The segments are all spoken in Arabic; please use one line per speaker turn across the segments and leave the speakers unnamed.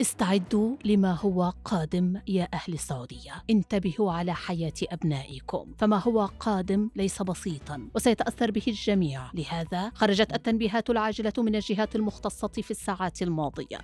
استعدوا لما هو قادم يا أهل السعودية. انتبهوا على حياة أبنائكم. فما هو قادم ليس بسيطا وسيتأثر به الجميع. لهذا خرجت التنبيهات العاجلة من الجهات المختصة في الساعات الماضية.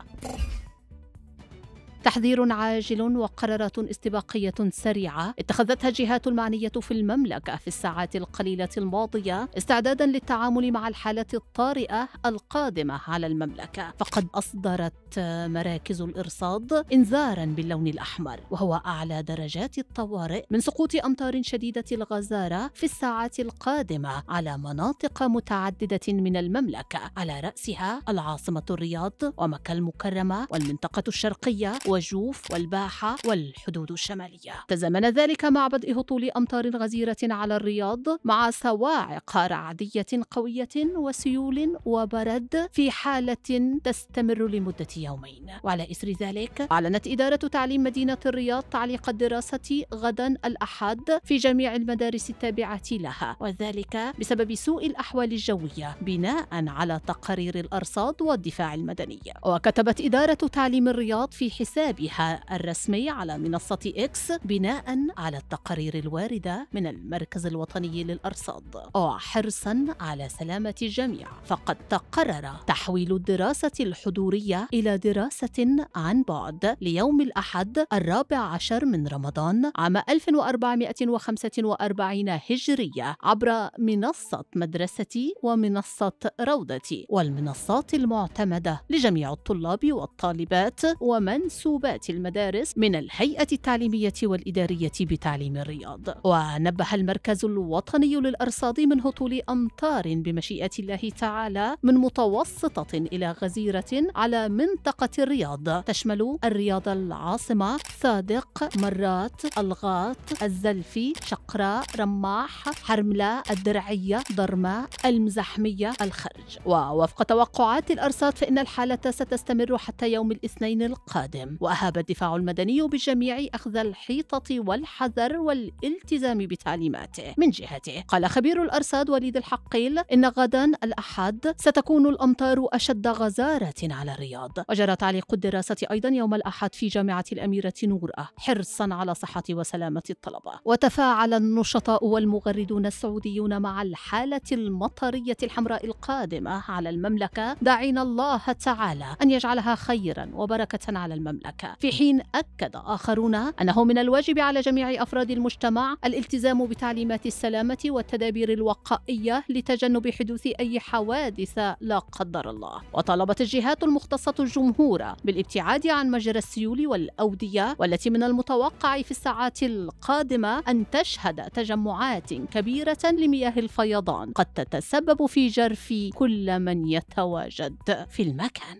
تحذير عاجل وقرارات استباقية سريعة اتخذتها الجهات المعنية في المملكة في الساعات القليلة الماضية استعدادا للتعامل مع الحالة الطارئة القادمة على المملكة. فقد أصدرت مراكز الإرصاد إنذارا باللون الأحمر وهو أعلى درجات الطوارئ من سقوط أمطار شديدة الغزارة في الساعات القادمة على مناطق متعددة من المملكة على رأسها العاصمة الرياض ومكة المكرمة والمنطقة الشرقية وجوف والباحة والحدود الشمالية. تزامن ذلك مع بدء هطول أمطار غزيرة على الرياض مع صواعق رعدية قوية وسيول وبرد في حالة تستمر لمدة يومين. وعلى إثر ذلك أعلنت إدارة تعليم مدينة الرياض تعليق الدراسة غدا الأحد في جميع المدارس التابعة لها وذلك بسبب سوء الأحوال الجوية بناء على تقارير الأرصاد والدفاع المدني. وكتبت إدارة تعليم الرياض في حساب حسابها الرسمي على منصة إكس بناء على التقارير الواردة من المركز الوطني للأرصاد. وحرصا على سلامة الجميع. فقد تقرر تحويل الدراسة الحضورية إلى دراسة عن بعد ليوم الأحد الرابع عشر من رمضان عام 1445 هجرية عبر منصة مدرستي ومنصة روضتي والمنصات المعتمدة لجميع الطلاب والطالبات ومنسوب منسوبات المدارس من الهيئة التعليمية والإدارية بتعليم الرياض. ونبه المركز الوطني للأرصاد من هطول أمطار بمشيئة الله تعالى من متوسطة إلى غزيرة على منطقة الرياض. تشمل الرياض العاصمة صادق مرات الغاط الزلفي شقراء رماح حرملة الدرعية ضرماء المزحمية الخرج. ووفق توقعات الأرصاد فإن الحالة ستستمر حتى يوم الاثنين القادم. وأهاب الدفاع المدني بالجميع أخذ الحيطة والحذر والالتزام بتعليماته من جهته. قال خبير الأرصاد وليد الحقيل إن غدا الأحد ستكون الأمطار أشد غزارة على الرياض. وجرى تعليق الدراسة أيضا يوم الأحد في جامعة الأميرة نورة حرصا على صحة وسلامة الطلبة. وتفاعل النشطاء والمغردون السعوديون مع الحالة المطرية الحمراء القادمة على المملكة داعين الله تعالى أن يجعلها خيرا وبركة على المملكة. المملكة في حين أكد آخرون أنه من الواجب على جميع أفراد المجتمع الالتزام بتعليمات السلامة والتدابير الوقائية لتجنب حدوث أي حوادث لا قدر الله. وطلبت الجهات المختصة الجمهور بالابتعاد عن مجرى السيول والأودية والتي من المتوقع في الساعات القادمة أن تشهد تجمعات كبيرة لمياه الفيضان. قد تتسبب في جرف كل من يتواجد في المكان.